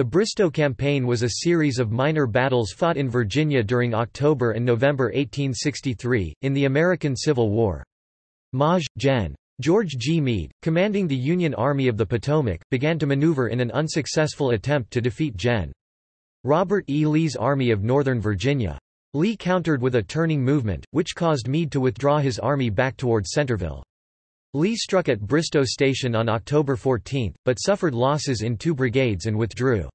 The Bristoe Campaign was a series of minor battles fought in Virginia during October and November 1863, in the American Civil War. Maj. Gen. George G. Meade, commanding the Union Army of the Potomac, began to maneuver in an unsuccessful attempt to defeat Gen. Robert E. Lee's Army of Northern Virginia. Lee countered with a turning movement, which caused Meade to withdraw his army back towards Centreville. Lee struck at Bristoe Station on October 14, but suffered losses in two brigades and withdrew.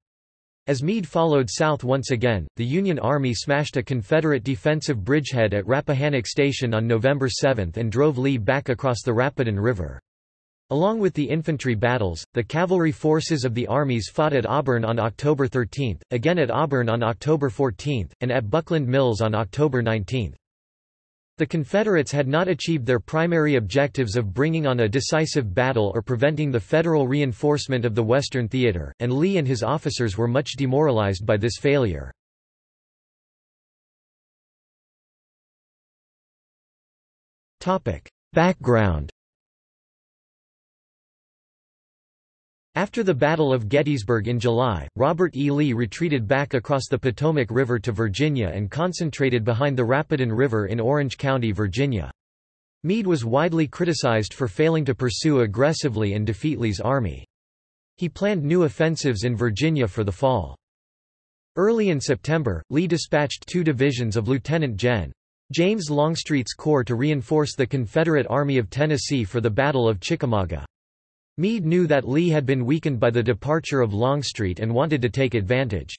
As Meade followed south once again, the Union Army smashed a Confederate defensive bridgehead at Rappahannock Station on November 7 and drove Lee back across the Rapidan River. Along with the infantry battles, the cavalry forces of the armies fought at Auburn on October 13, again at Auburn on October 14, and at Buckland Mills on October 19. The Confederates had not achieved their primary objectives of bringing on a decisive battle or preventing the Federal reinforcement of the Western Theater, and Lee and his officers were much demoralized by this failure. Background After the Battle of Gettysburg in July, Robert E. Lee retreated back across the Potomac River to Virginia and concentrated behind the Rapidan River in Orange County, Virginia. Meade was widely criticized for failing to pursue aggressively and defeat Lee's army. He planned new offensives in Virginia for the fall. Early in September, Lee dispatched two divisions of Lieutenant Gen. James Longstreet's corps to reinforce the Confederate Army of Tennessee for the Battle of Chickamauga. Meade knew that Lee had been weakened by the departure of Longstreet and wanted to take advantage.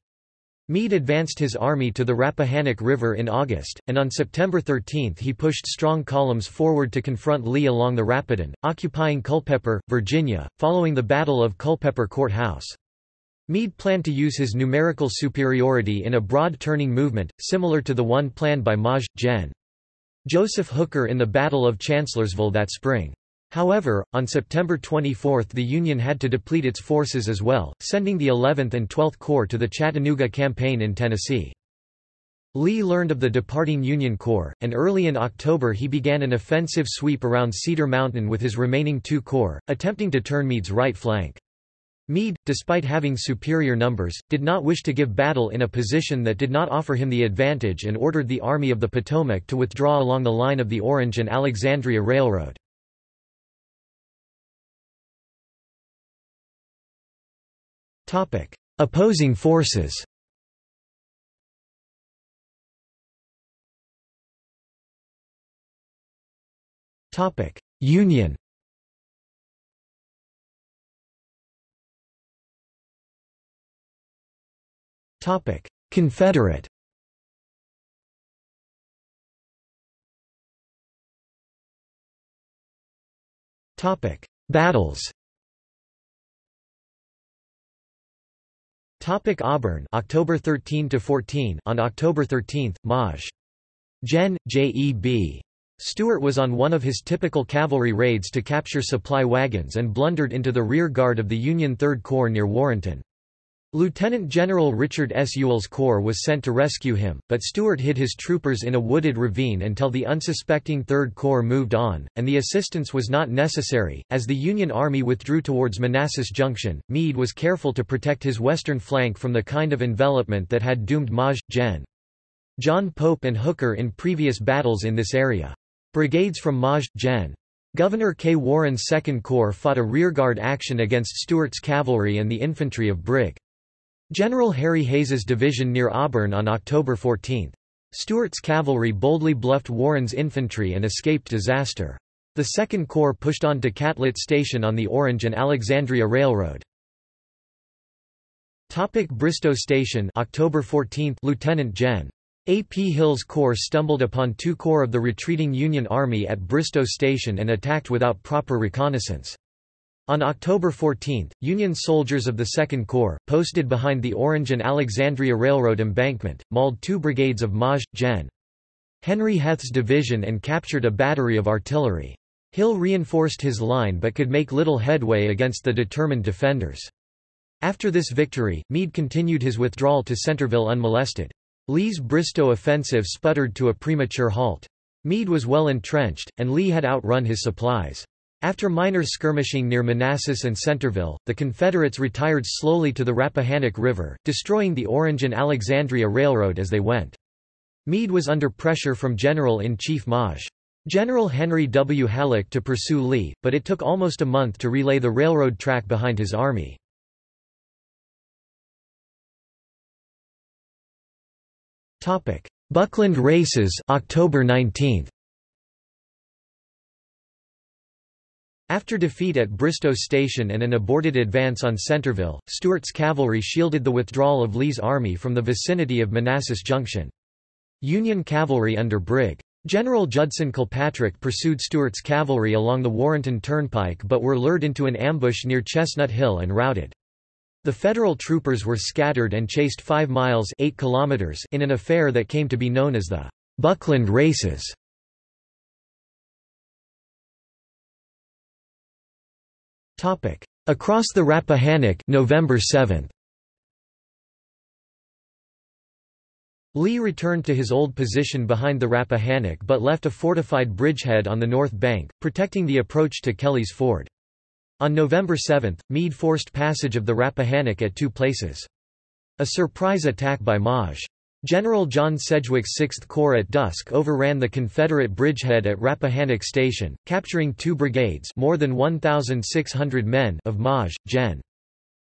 Meade advanced his army to the Rappahannock River in August, and on September 13 he pushed strong columns forward to confront Lee along the Rapidan, occupying Culpeper, Virginia, following the Battle of Culpeper Court House. Meade planned to use his numerical superiority in a broad turning movement, similar to the one planned by Maj. Gen. Joseph Hooker in the Battle of Chancellorsville that spring. However, on September 24 the Union had to deplete its forces as well, sending the 11th and 12th Corps to the Chattanooga campaign in Tennessee. Lee learned of the departing Union Corps, and early in October he began an offensive sweep around Cedar Mountain with his remaining two corps, attempting to turn Meade's right flank. Meade, despite having superior numbers, did not wish to give battle in a position that did not offer him the advantage and ordered the Army of the Potomac to withdraw along the line of the Orange and Alexandria Railroad. Topic: Opposing forces. Topic: Union. Topic: Confederate. Topic: Battles. Topic Auburn October 13 to 14 On October 13 Maj. Gen. J.E.B. Stuart was on one of his typical cavalry raids to capture supply wagons and blundered into the rear guard of the Union Third Corps near Warrenton. Lieutenant General Richard S. Ewell's corps was sent to rescue him, but Stuart hid his troopers in a wooded ravine until the unsuspecting Third Corps moved on, and the assistance was not necessary. As the Union Army withdrew towards Manassas Junction, Meade was careful to protect his western flank from the kind of envelopment that had doomed Maj. Gen. John Pope and Hooker in previous battles in this area. Brigades from Maj. Gen. Gouverneur K. Warren's Second Corps fought a rearguard action against Stuart's cavalry and the infantry of Brig. General Harry Hays's division near Auburn on October 14. Stuart's cavalry boldly bluffed Warren's infantry and escaped disaster. The Second Corps pushed on to Catlett Station on the Orange and Alexandria Railroad. Topic Bristoe Station October 14 Lieutenant Gen. A. P. Hill's corps stumbled upon two corps of the retreating Union Army at Bristoe Station and attacked without proper reconnaissance. On October 14, Union soldiers of the Second Corps, posted behind the Orange and Alexandria Railroad embankment, mauled two brigades of Maj. Gen. Henry Heth's division and captured a battery of artillery. Hill reinforced his line but could make little headway against the determined defenders. After this victory, Meade continued his withdrawal to Centreville unmolested. Lee's Bristoe offensive sputtered to a premature halt. Meade was well entrenched, and Lee had outrun his supplies. After minor skirmishing near Manassas and Centreville, the Confederates retired slowly to the Rappahannock River, destroying the Orange and Alexandria Railroad as they went. Meade was under pressure from General-in-Chief Maj. General Henry W. Halleck to pursue Lee, but it took almost a month to relay the railroad track behind his army. Buckland races October 19. After defeat at Bristoe Station and an aborted advance on Centreville, Stuart's cavalry shielded the withdrawal of Lee's army from the vicinity of Manassas Junction. Union cavalry under Brig. General Judson Kilpatrick pursued Stuart's cavalry along the Warrenton Turnpike but were lured into an ambush near Chestnut Hill and routed. The Federal troopers were scattered and chased 5 miles 8 kilometers in an affair that came to be known as the Buckland Races. Topic: Across the Rappahannock, November 7. Lee returned to his old position behind the Rappahannock but left a fortified bridgehead on the north bank, protecting the approach to Kelly's Ford. On November 7, Meade forced passage of the Rappahannock at two places. A surprise attack by Maj. General John Sedgwick's 6th Corps at dusk overran the Confederate bridgehead at Rappahannock Station, capturing two brigades more than 1,600 men of Maj. Gen.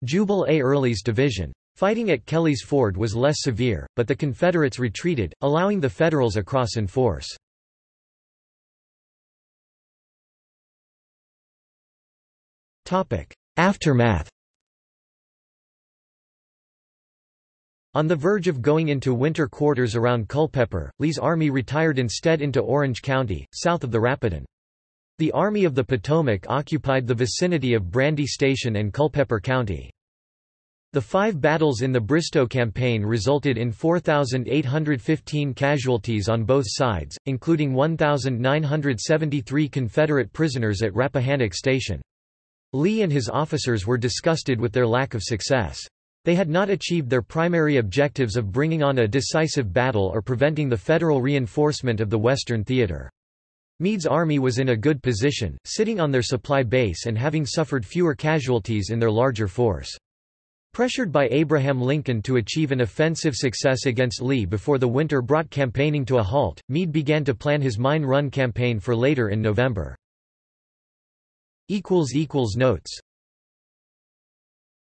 Jubal A. Early's division. Fighting at Kelly's Ford was less severe, but the Confederates retreated, allowing the Federals across in force. Aftermath On the verge of going into winter quarters around Culpeper, Lee's army retired instead into Orange County, south of the Rapidan. The Army of the Potomac occupied the vicinity of Brandy Station and Culpeper County. The five battles in the Bristoe Campaign resulted in 4,815 casualties on both sides, including 1,973 Confederate prisoners at Rappahannock Station. Lee and his officers were disgusted with their lack of success. They had not achieved their primary objectives of bringing on a decisive battle or preventing the Federal reinforcement of the Western Theater. Meade's army was in a good position, sitting on their supply base and having suffered fewer casualties in their larger force. Pressured by Abraham Lincoln to achieve an offensive success against Lee before the winter brought campaigning to a halt, Meade began to plan his Mine Run campaign for later in November. Notes